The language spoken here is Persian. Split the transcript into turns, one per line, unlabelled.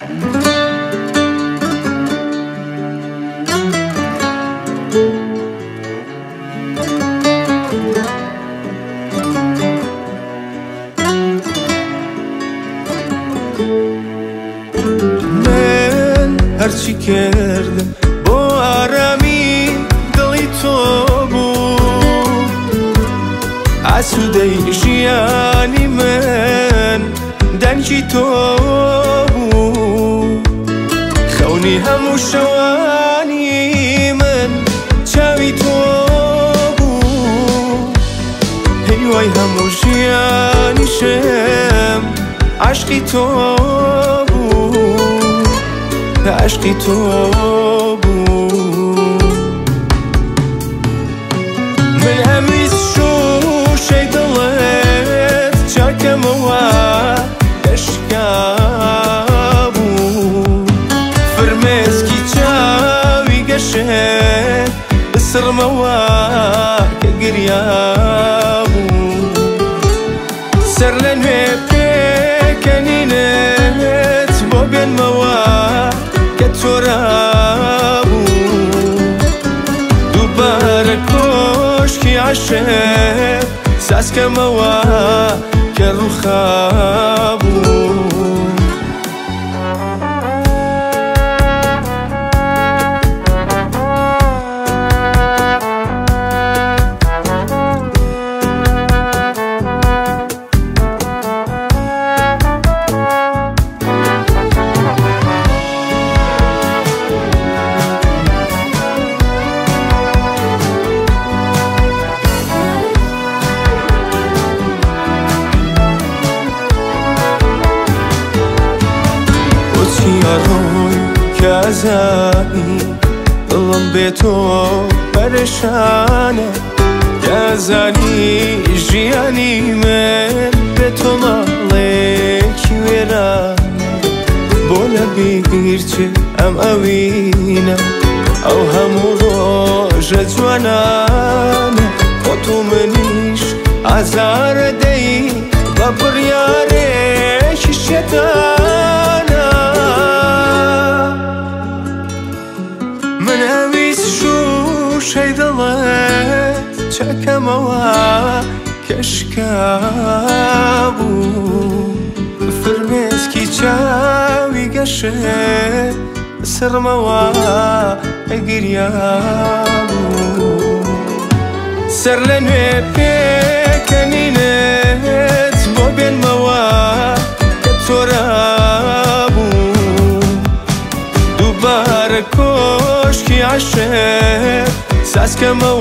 من هرچی کردم با آرامی دڵی تۆ بوو ئاسوودەی ژیانی من دەنجی تۆ بوو خەونی هەموو شەوانی من. چاوی تۆ بوو هیوای هەموو ژیانی شەم عشقی تۆ بوو عشقی تۆ بوو من هەمیست شوشەی دڵێت سر مواك قريابو سر لن كنينة بوبين مواك كترابو دوبارة كوشكي عشب ساسك مواك كالرخابو بوو بۆچی ئەڕۆی کازانی دڵم بێتۆ پەرشانە یازانی ژیانی من بێتۆ ماڵێکی وێرانە بۆ لە بیرچێ ئەم ئەوینە ئەو هەموو ڕۆژە جوانانە خۆت و منیش ئازارە دەی بە بڕیارێکی شێتانە شوشەی دڵێت چەکەمەوە کەشکا بوو. فرمێسکی چاوی گەشێت سرمەوە ئەگریا بوو. سەر لە نوێ پێکەنینێت بۆ بێنمەوە کە تۆرا بوو. دووبارە کۆشکی عشێت Saç kama